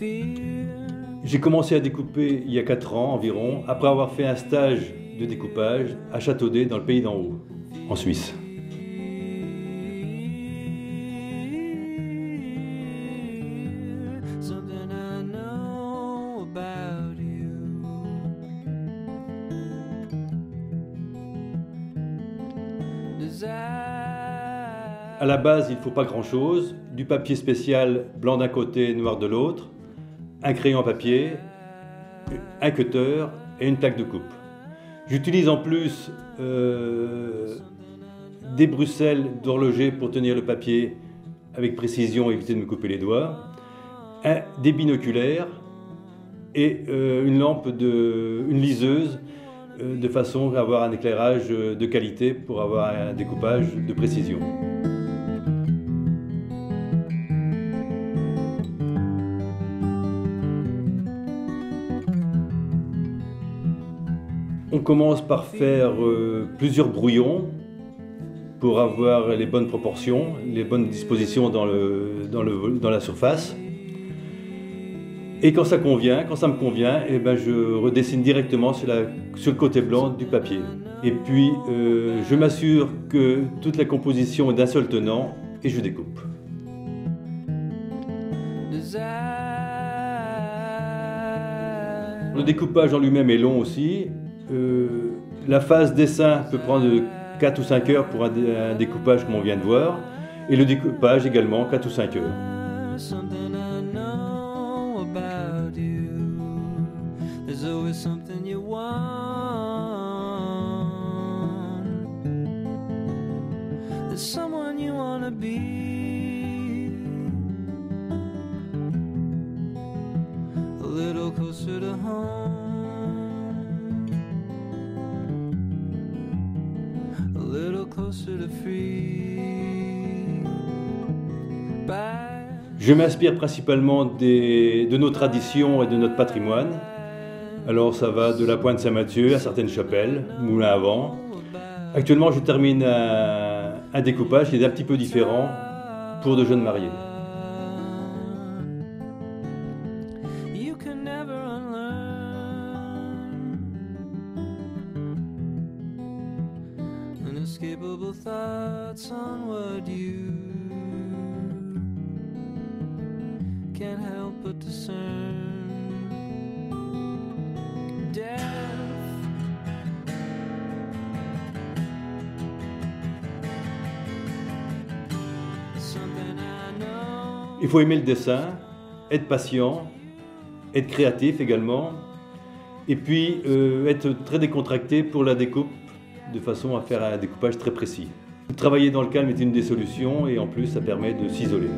J'ai commencé à découper il y a 4 ans environ, après avoir fait un stage de découpage à Châteaudet dans le pays d'en haut, en Suisse. À la base, il ne faut pas grand-chose. Du papier spécial blanc d'un côté, noir de l'autre, un crayon à papier, un cutter et une plaque de coupe. J'utilise en plus euh, des bruxelles d'horloger pour tenir le papier avec précision et éviter de me couper les doigts, des binoculaires et euh, une lampe, de, une liseuse euh, de façon à avoir un éclairage de qualité pour avoir un découpage de précision. On commence par faire euh, plusieurs brouillons pour avoir les bonnes proportions, les bonnes dispositions dans, la surface. Et quand ça convient, quand ça me convient, eh ben je redessine directement sur, le côté blanc du papier. Et puis euh, je m'assure que toute la composition est d'un seul tenant et je découpe. Le découpage en lui-même est long aussi euh, la phase dessin peut prendre 4 ou 5 heures pour un, découpage comme on vient de voir, et le découpage également 4 ou 5 heures. Je m'inspire principalement de nos traditions et de notre patrimoine. Alors ça va de la pointe Saint-Mathieu à certaines chapelles, moulin à vent. Actuellement, je termine un, un découpage qui est un petit peu différent pour de jeunes mariés. Il faut aimer le dessin, être patient, être créatif également, et puis euh, être très décontracté pour la découpe, de façon à faire un découpage très précis. Travailler dans le calme est une des solutions, et en plus ça permet de s'isoler.